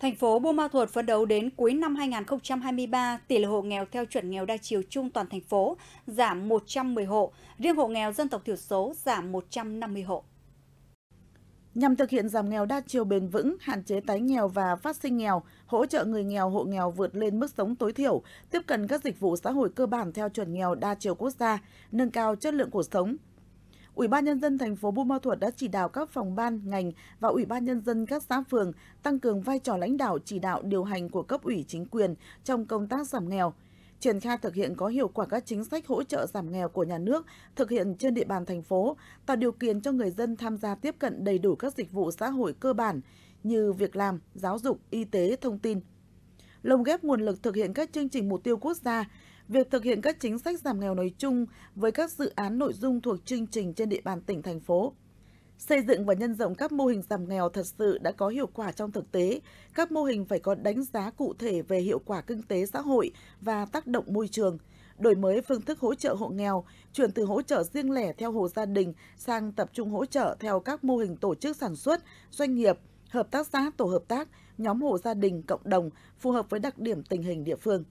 Thành phố Buôn Ma Thuột phấn đấu đến cuối năm 2023, tỷ lệ hộ nghèo theo chuẩn nghèo đa chiều chung toàn thành phố giảm 110 hộ, riêng hộ nghèo dân tộc thiểu số giảm 150 hộ. Nhằm thực hiện giảm nghèo đa chiều bền vững, hạn chế tái nghèo và phát sinh nghèo, hỗ trợ người nghèo hộ nghèo vượt lên mức sống tối thiểu, tiếp cận các dịch vụ xã hội cơ bản theo chuẩn nghèo đa chiều quốc gia, nâng cao chất lượng cuộc sống, Ủy ban nhân dân thành phố Buôn Ma Thuột đã chỉ đạo các phòng ban, ngành và Ủy ban nhân dân các xã phường tăng cường vai trò lãnh đạo chỉ đạo điều hành của cấp ủy chính quyền trong công tác giảm nghèo, triển khai thực hiện có hiệu quả các chính sách hỗ trợ giảm nghèo của nhà nước thực hiện trên địa bàn thành phố, tạo điều kiện cho người dân tham gia tiếp cận đầy đủ các dịch vụ xã hội cơ bản như việc làm, giáo dục, y tế, thông tin. Lồng ghép nguồn lực thực hiện các chương trình mục tiêu quốc gia, việc thực hiện các chính sách giảm nghèo nói chung với các dự án nội dung thuộc chương trình trên địa bàn tỉnh, thành phố. Xây dựng và nhân rộng các mô hình giảm nghèo thật sự đã có hiệu quả trong thực tế. Các mô hình phải có đánh giá cụ thể về hiệu quả kinh tế xã hội và tác động môi trường, đổi mới phương thức hỗ trợ hộ nghèo, chuyển từ hỗ trợ riêng lẻ theo hộ gia đình sang tập trung hỗ trợ theo các mô hình tổ chức sản xuất, doanh nghiệp, hợp tác xã tổ hợp tác, nhóm hộ gia đình, cộng đồng phù hợp với đặc điểm tình hình địa phương.